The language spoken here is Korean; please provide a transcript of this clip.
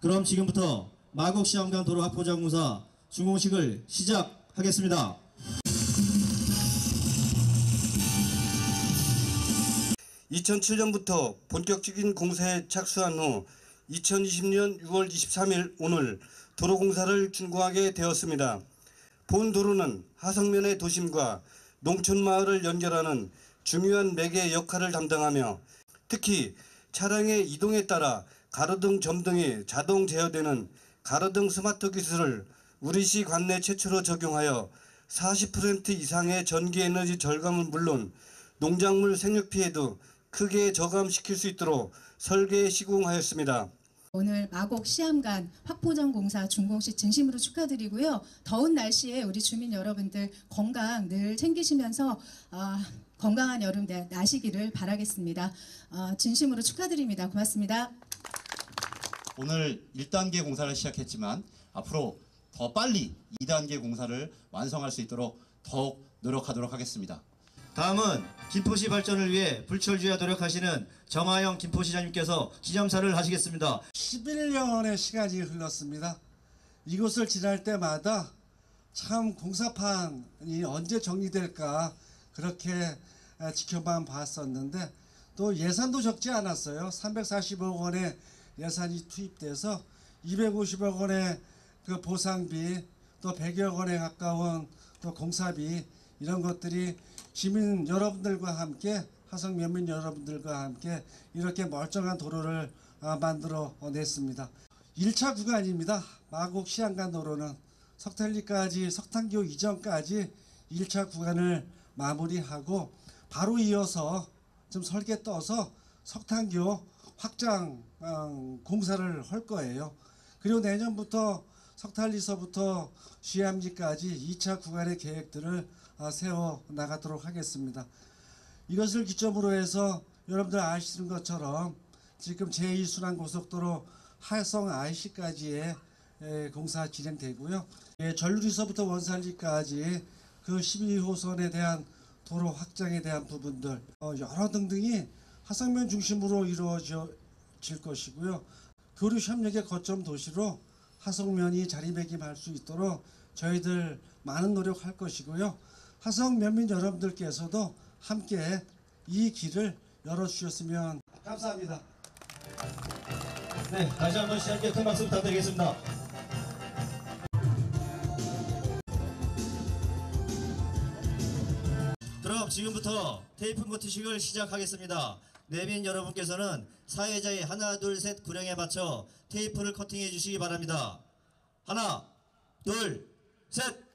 그럼 지금부터 마곡시험관 도로 확보자공사 준공식을 시작하겠습니다. 2007년부터 본격적인 공사에 착수한 후 2020년 6월 23일 오늘 도로공사를 준공하게 되었습니다. 본 도로는 하성면의 도심과 농촌마을을 연결하는 중요한 매개 역할을 담당하며 특히 차량의 이동에 따라 가로등 점등이 자동 제어되는 가로등 스마트 기술을 우리시 관내 최초로 적용하여 40% 이상의 전기 에너지 절감은 물론 농작물 생육 피해도 크게 저감시킬 수 있도록 설계 시공하였습니다. 오늘 마곡 시암간 확포전 공사 준공식 진심으로 축하드리고요. 더운 날씨에 우리 주민 여러분들 건강 늘 챙기시면서 아, 건강한 여름 나- 나시기를 바라겠습니다. 아, 진심으로 축하드립니다. 고맙습니다. 오늘 1단계 공사를 시작했지만 앞으로 더 빨리 2단계 공사를 완성할 수 있도록 더욱 노력하도록 하겠습니다. 다음은 김포시 발전을 위해 불철주야 노력하시는 정하영 김포시장님께서 기념사를 하시겠습니다. 11년의 시간이 흘렀습니다. 이곳을 지날 때마다 참 공사판이 언제 정리될까 그렇게 아, 지켜만 봤었는데 또 예산도 적지 않았어요. 340억 원의 예산이 투입돼서 250억 원의 그 보상비 또 100여 원에 가까운 또 공사비 이런 것들이 시민 여러분들과 함께 화성 면민 여러분들과 함께 이렇게 멀쩡한 도로를 아, 만들어 냈습니다. 1차 구간입니다. 마곡 시안간 도로는 석탄리까지 석탄교 이전까지 1차 구간을 마무리하고 바로 이어서 좀 설계 떠서 석탄교 확장 어, 공사를 할 거예요. 그리고 내년부터 석탄리서부터 시암리까지 2차 구간의 계획들을 아, 세워 나가도록 하겠습니다. 이것을 기점으로 해서 여러분들 아시는 것처럼 지금 제2순환고속도로 하성 IC까지의 에, 공사 진행되고요. 예, 전류리서부터 원산리까지 그 12호선에 대한 도로 확장에 대한 부분들 어, 여러 등등이 하성면 중심으로 이루어질 것이고요. 교류 협력의 거점 도시로 하성면이 자리매김할 수 있도록 저희들 많은 노력할 것이고요. 하성 면민 여러분들께서도 함께 이 길을 열어주셨으면 감사합니다. 네, 다시 한번 시장께 큰 박수 부탁드리겠습니다. 그럼 지금부터 테이프 버티식을 시작하겠습니다. 내빈 여러분께서는 사회자의 하나 둘 셋 구령에 맞춰 테이프를 커팅해 주시기 바랍니다. 하나, 둘, 셋.